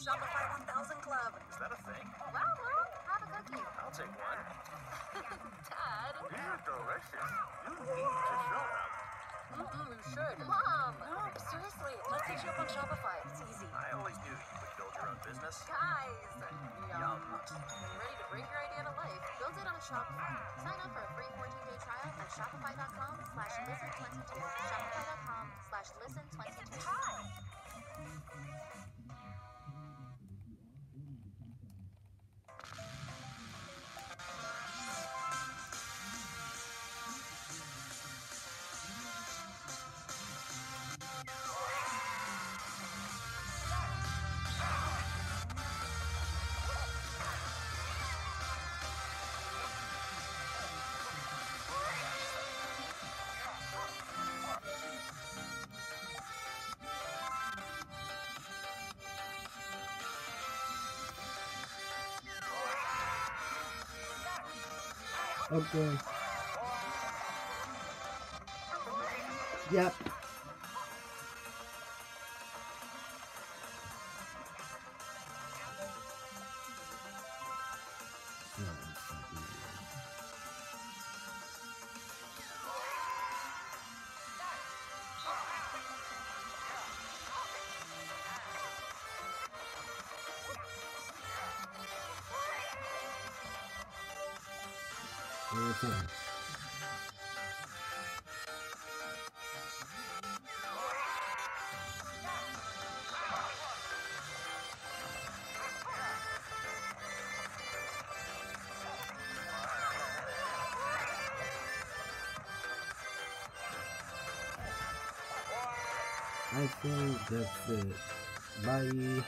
Shopify 1000 Club. Is that a thing? Well, Mom, have a cookie. I'll take one. Dad. Dear delicious. You need to shut up. Mm-mm, you should. Mom. No, seriously, let's set you up on Shopify. It's easy. I always knew you would build your own business. Guys. Yum. Ready to bring your idea to life? Build it on Shopify. Sign up for a free 14-day trial at shopify.com slash listen22. Shopify.com slash listen22. Okay. Yep. I think that's it. Bye.